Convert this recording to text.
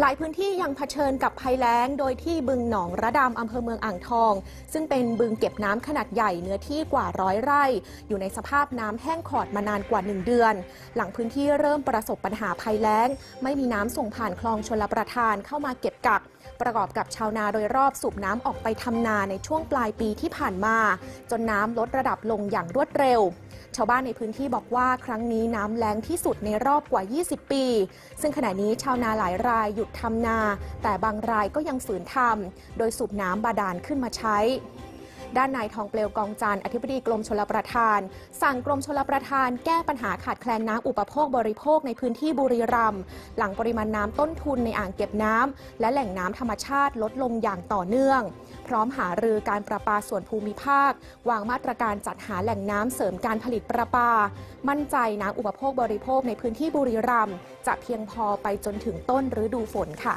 หลายพื้นที่ยังเผชิญกับภัยแล้ง โดยที่บึงหนองระดำอำเภอเมืองอ่างทอง ซึ่งเป็นบึงเก็บน้ำขนาดใหญ่เนื้อที่กว่าร้อยไร่ อยู่ในสภาพน้ำแห้งขอดมานานกว่า 1 เดือน หลังพื้นที่เริ่มประสบปัญหาภัยแล้ง ไม่มีน้ำส่งผ่านคลองชลประทานเข้ามาเก็บกัก ประกอบกับชาวนาโดยรอบสูบน้ำออกไปทำนาในช่วงปลายปีที่ผ่านมา จนน้ำลดระดับลงอย่างรวดเร็ว ชาวบ้านในพื้นที่บอกว่าครั้งนี้น้ำแรงที่สุดในรอบกว่า 20 ปี ซึ่งขณะนี้ชาวนาหลายรายหยุดทำนา แต่บางรายก็ยังฝืนทำโดยสูบน้ำบาดาลขึ้นมาใช้ ด้านนายทองเปลวกองจันทร์อธิบดีกรมชลประทาน สั่งกรมชลประทาน แก้ปัญหาขาดแคลนน้ำอุปโภคบริโภคในพื้นที่บุรีรัมย์หลังปริมาณน้ำต้นทุนในอ่างเก็บน้ำและแหล่งน้ำธรรมชาติลดลงอย่างต่อเนื่อง พร้อมหารือการประปาส่วนภูมิภาค วางมาตรการจัดหาแหล่งน้ำเสริมการผลิตประปา มั่นใจน้ำอุปโภคบริโภคในพื้นที่บุรีรัมย์จะเพียงพอไปจนถึงต้นฤดูฝนค่ะ